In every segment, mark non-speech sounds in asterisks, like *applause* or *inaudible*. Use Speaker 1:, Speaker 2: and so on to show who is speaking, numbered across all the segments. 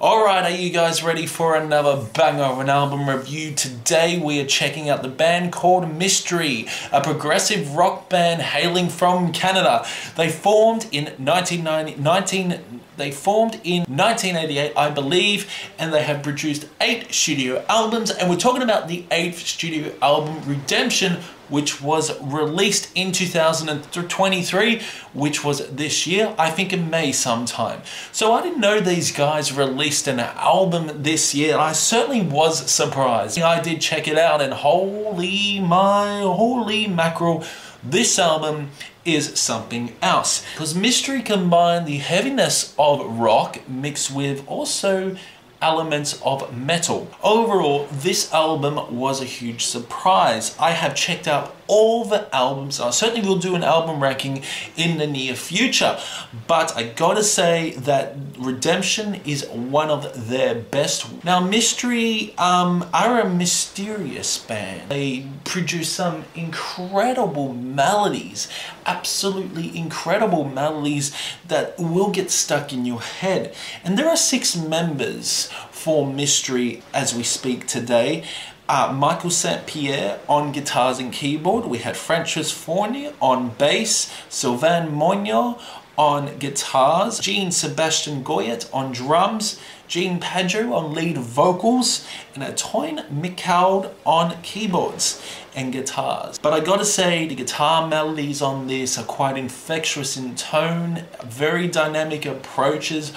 Speaker 1: Alright, are you guys ready for another banger of an album review? Today we are checking out the band called Mystery, a progressive rock band hailing from Canada. They formed in 1990, 19, they formed in 1988, I believe, and they have produced eight studio albums. And we're talking about the eighth studio album, Redemption, which was released in 2023, which was this year, I think in May sometime. So I didn't know these guys released an album this year. I certainly was surprised. I did check it out and holy my, holy mackerel, this album is something else. Because Mystery combined the heaviness of rock mixed with also elements of metal. Overall, this album was a huge surprise. I have checked out all the albums. I certainly will do an album ranking in the near future, but I gotta say that Redemption is one of their best. Now, Mystery um, are a mysterious band. They produce some incredible melodies, absolutely incredible melodies that will get stuck in your head. And there are six members for Mystery as we speak today. Uh, Michael St. Pierre on guitars and keyboard. We had Francis Fournier on bass, Sylvain Moineau on guitars, Jean Sebastian Goyette on drums, Jean Pageau on lead vocals, and Antoine Michaud on keyboards and guitars. But I gotta say, the guitar melodies on this are quite infectious in tone, very dynamic approaches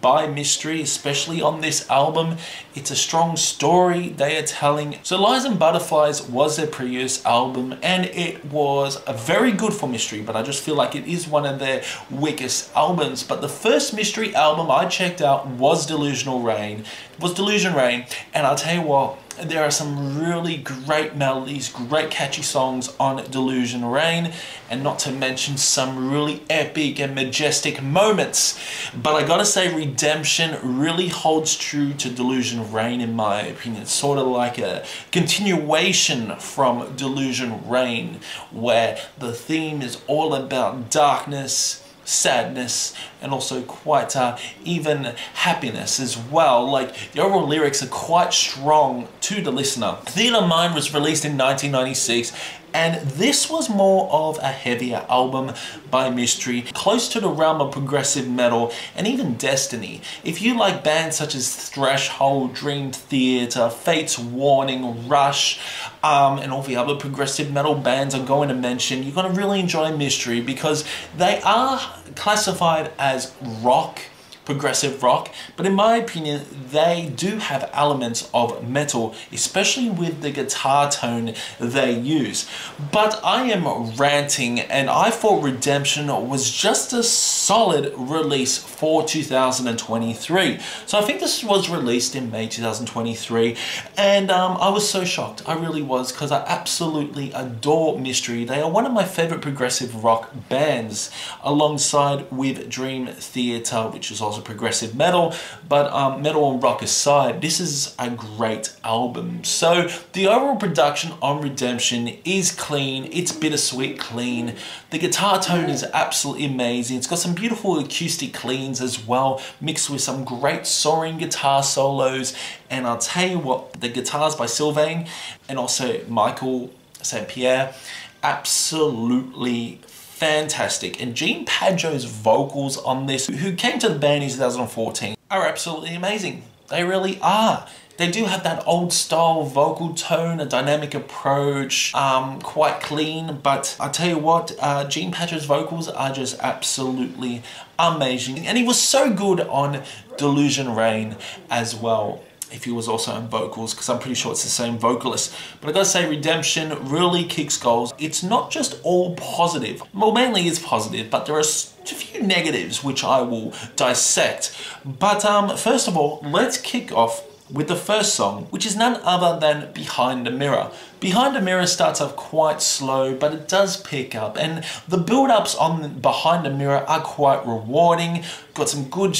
Speaker 1: by Mystery, especially on this album. It's a strong story they are telling. So Lies and Butterflies was their previous album and it was a very good for Mystery, but I just feel like it is one of their weakest albums. But the first Mystery album I checked out was Delusional Rain, it was Delusion Rain, and I'll tell you what, there are some really great melodies, great catchy songs on Delusion Rain, and not to mention some really epic and majestic moments. But I gotta say, Redemption really holds true to Delusion Rain in my opinion. It's sort of like a continuation from Delusion Rain, where the theme is all about darkness, sadness and also quite uh, even happiness as well. Like the overall lyrics are quite strong to the listener. Theatre Mind was released in 1996 and this was more of a heavier album by Mystery, close to the realm of progressive metal and even Destiny. If you like bands such as Threshold, Dream Theater, Fates Warning, Rush, um, and all the other progressive metal bands I'm going to mention, you're going to really enjoy Mystery because they are classified as rock progressive rock, but in my opinion, they do have elements of metal, especially with the guitar tone they use. But I am ranting, and I thought Redemption was just a solid release for 2023. So I think this was released in May 2023, and um, I was so shocked. I really was, because I absolutely adore Mystery. They are one of my favorite progressive rock bands, alongside with Dream Theater, which is also also progressive metal, but um, metal and rock aside, this is a great album. So the overall production on Redemption is clean, it's bittersweet clean. The guitar tone is absolutely amazing. It's got some beautiful acoustic cleans as well, mixed with some great soaring guitar solos. And I'll tell you what, the guitars by Sylvain and also Michael St. Pierre, absolutely fantastic. And Jean Pageau's vocals on this, who came to the band in 2014, are absolutely amazing. They really are. They do have that old style vocal tone, a dynamic approach, um, quite clean, but I tell you what, uh, Jean Pageau's vocals are just absolutely amazing. And he was so good on Delusion Rain as well if he was also on vocals because I'm pretty sure it's the same vocalist. But I gotta say Redemption really kicks goals. It's not just all positive. Well, mainly it's positive, but there are a few negatives which I will dissect. But um, first of all, let's kick off with the first song, which is none other than Behind the Mirror. Behind a Mirror starts off quite slow, but it does pick up, and the build-ups on Behind a Mirror are quite rewarding. got some good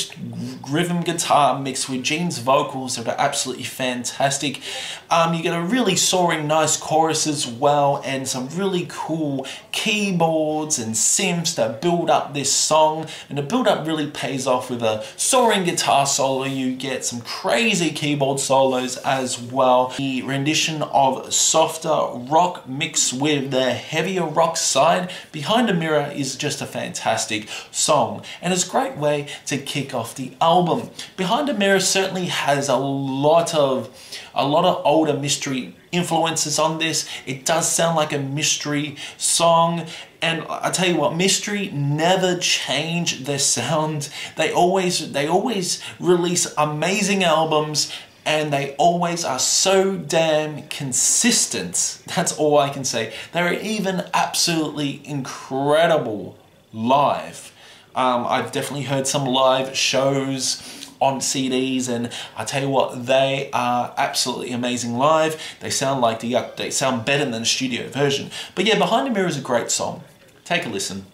Speaker 1: rhythm guitar mixed with Gene's vocals that are absolutely fantastic. Um, you get a really soaring nice chorus as well and some really cool keyboards and synths that build up this song and the build up really pays off with a soaring guitar solo. You get some crazy keyboard solos as well. The rendition of softer rock mixed with the heavier rock side behind a mirror is just a fantastic song and it's a great way to kick off the album. Behind a Mirror certainly has a lot of a lot of older mystery influences on this. It does sound like a mystery song and I tell you what, Mystery never change their sound. They always they always release amazing albums and they always are so damn consistent. *laughs* That's all I can say. They're even absolutely incredible live. Um, I've definitely heard some live shows on CDs and I tell you what they are absolutely amazing live they sound like the they sound better than the studio version but yeah Behind the Mirror is a great song take a listen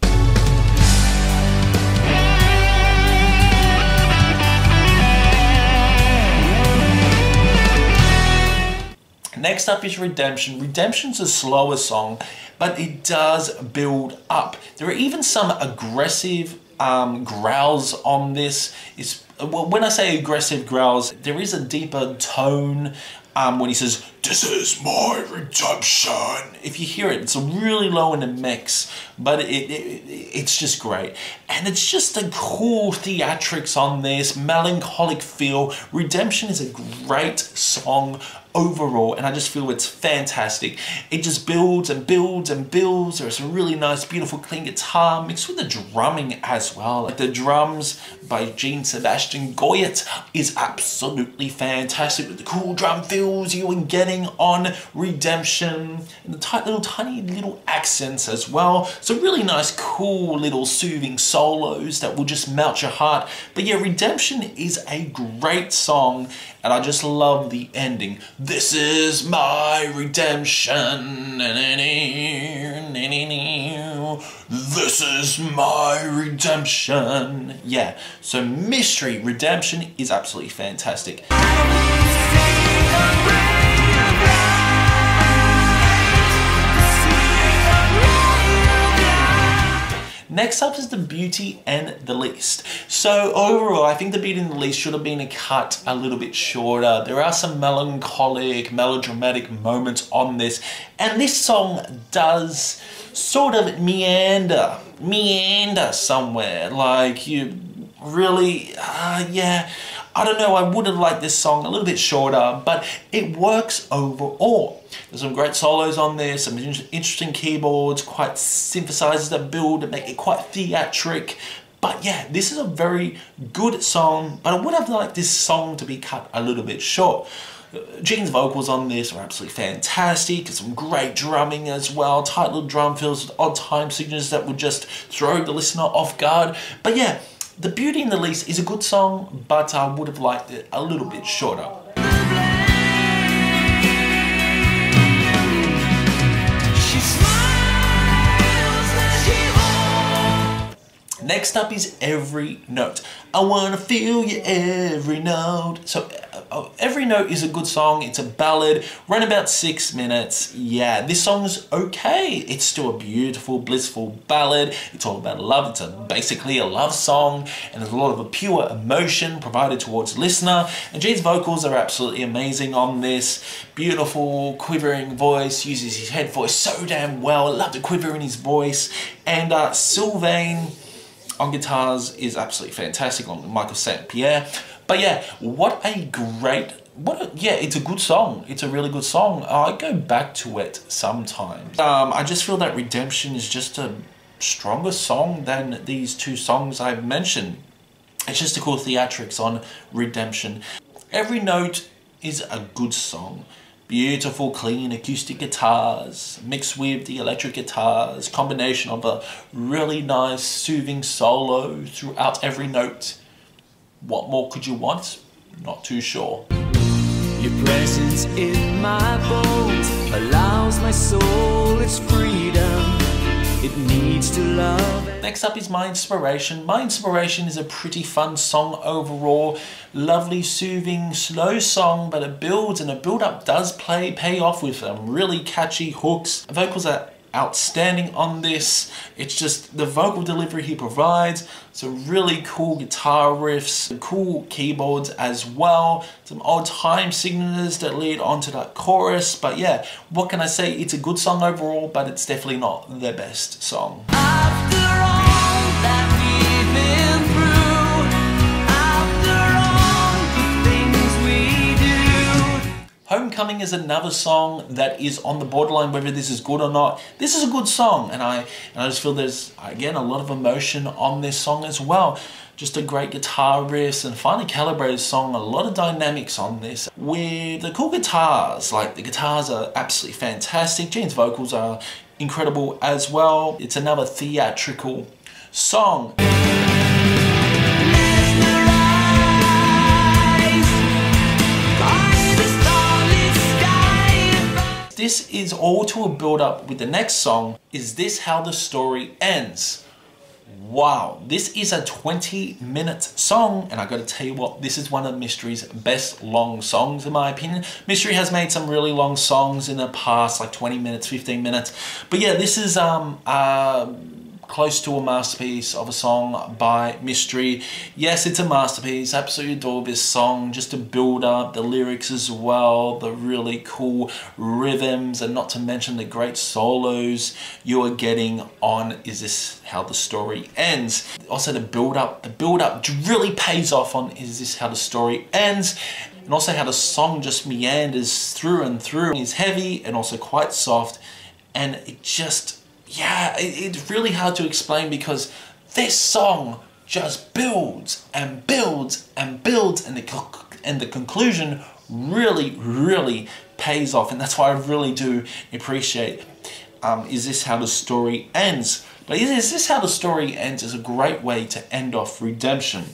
Speaker 1: Next up is Redemption. Redemption's a slower song, but it does build up. There are even some aggressive um, growls on this. It's well, when I say aggressive growls, there is a deeper tone um, when he says, this is my redemption. If you hear it, it's really low in the mix, but it, it, it's just great. And it's just a cool theatrics on this, melancholic feel. Redemption is a great song overall and I just feel it's fantastic. It just builds and builds and builds. There's a really nice, beautiful, clean guitar mixed with the drumming as well. Like the drums by Jean Sebastian Goyette is absolutely fantastic with the cool drum fills you are getting on Redemption and the little tiny little accents as well. So really nice, cool little soothing solos that will just melt your heart. But yeah, Redemption is a great song and I just love the ending. This is my redemption. This is my redemption. Yeah, so Mystery Redemption is absolutely fantastic. Next up is the beauty and the beast. So overall, I think the beauty and the beast should have been a cut a little bit shorter. There are some melancholic, melodramatic moments on this, and this song does sort of meander, meander somewhere. Like you really, uh, yeah, I don't know, I would have liked this song a little bit shorter, but it works overall. There's some great solos on there, some interesting keyboards, quite synthesizers that build and make it quite theatric. But yeah, this is a very good song, but I would have liked this song to be cut a little bit short. Gene's vocals on this are absolutely fantastic. Some great drumming as well. Tight little drum fills with odd time signatures that would just throw the listener off guard. But yeah, the Beauty and the Beast is a good song, but I would have liked it a little bit shorter. Next up is Every Note. I wanna feel you every note. So uh, Every Note is a good song. It's a ballad, run about six minutes. Yeah, this song's okay. It's still a beautiful, blissful ballad. It's all about love. It's a, basically a love song, and there's a lot of a pure emotion provided towards the listener. And Gene's vocals are absolutely amazing on this. Beautiful, quivering voice, uses his head voice so damn well. I love the quiver in his voice. And uh, Sylvain on guitars is absolutely fantastic on Michael St. Pierre. But yeah, what a great what a, yeah, it's a good song. It's a really good song. I go back to it sometimes. Um, I just feel that Redemption is just a stronger song than these two songs I've mentioned. It's just a cool theatrics on Redemption. Every note is a good song. Beautiful, clean acoustic guitars mixed with the electric guitars, combination of a really nice, soothing solo throughout every note. What more could you want? Not too sure. Your presence in my bones allows my soul its freedom.
Speaker 2: it to love.
Speaker 1: Next up is My Inspiration. My Inspiration is a pretty fun song overall. Lovely, soothing, slow song, but it builds and the build up does play pay off with some really catchy hooks. Vocals are outstanding on this. It's just the vocal delivery he provides, some really cool guitar riffs, cool keyboards as well, some old time signatures that lead onto that chorus. But yeah, what can I say? It's a good song overall, but it's definitely not the best song. Homecoming is another song that is on the borderline whether this is good or not. This is a good song and I, and I just feel there's, again, a lot of emotion on this song as well. Just a great guitar riffs and finely calibrated song, a lot of dynamics on this with the cool guitars. Like the guitars are absolutely fantastic. Gene's vocals are incredible as well. It's another theatrical song. This is all to a build up with the next song, Is This How the Story Ends? Wow, this is a 20 minute song, and I gotta tell you what, this is one of Mystery's best long songs in my opinion. Mystery has made some really long songs in the past, like 20 minutes, 15 minutes, but yeah, this is um, uh, close to a masterpiece of a song by Mystery. Yes, it's a masterpiece. Absolutely adore this song. Just to build up the lyrics as well, the really cool rhythms, and not to mention the great solos you are getting on Is This How the Story Ends? Also the build up, the build up really pays off on Is This How the Story Ends? And also how the song just meanders through and through. It's heavy and also quite soft and it just yeah, it, it's really hard to explain because this song just builds and builds and builds and the, and the conclusion really, really pays off. And that's why I really do appreciate um, Is This How the Story Ends? But Is This How the Story Ends is a great way to end off Redemption.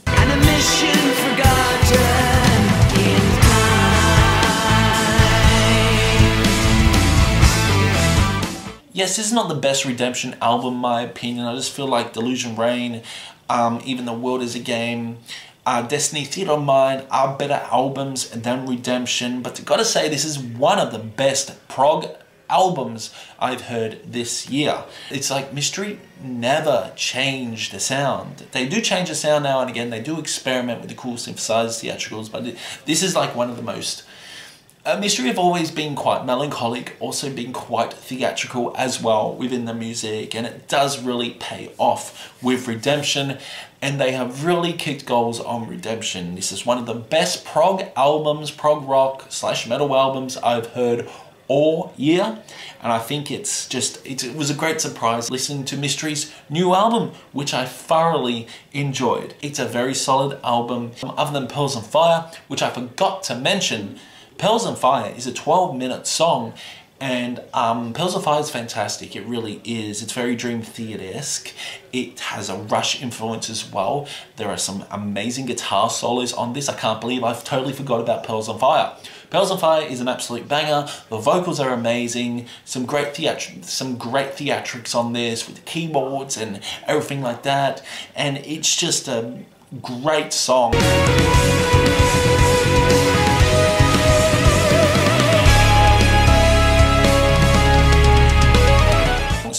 Speaker 1: Yes, this is not the best Redemption album, my opinion. I just feel like Delusion Rain, um, even The World is a Game, uh, Destiny Theater of Mind are better albums than Redemption. But to gotta say, this is one of the best prog albums I've heard this year. It's like Mystery never changed the sound. They do change the sound now and again. They do experiment with the cool synthesized theatricals, but this is like one of the most a Mystery have always been quite melancholic, also been quite theatrical as well within the music, and it does really pay off with Redemption, and they have really kicked goals on Redemption. This is one of the best prog albums, prog rock slash metal albums I've heard all year and I think it's just it was a great surprise listening to Mystery's new album which I thoroughly enjoyed. It's a very solid album other than Pearls on Fire which I forgot to mention Pearls on Fire is a 12 minute song and um, Pearls of Fire is fantastic, it really is. It's very Dream Theater-esque. It has a Rush influence as well. There are some amazing guitar solos on this. I can't believe I've totally forgot about Pearls on Fire. Pearls on Fire is an absolute banger. The vocals are amazing. Some great theatr some great theatrics on this with keyboards and everything like that. And it's just a great song.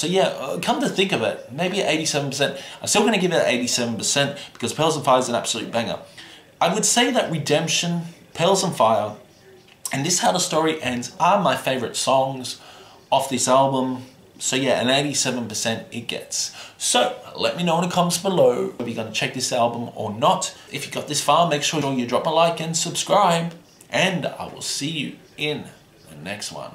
Speaker 1: So yeah, uh, come to think of it, maybe 87%. I'm still going to give it 87% because Pearls and Fire is an absolute banger. I would say that Redemption, Pearls and Fire, and This How the Story Ends are my favorite songs off this album. So yeah, an 87% it gets. So let me know in the comments below if you're going to check this album or not. If you got this far, make sure you drop a like and subscribe. And I will see you in the next one.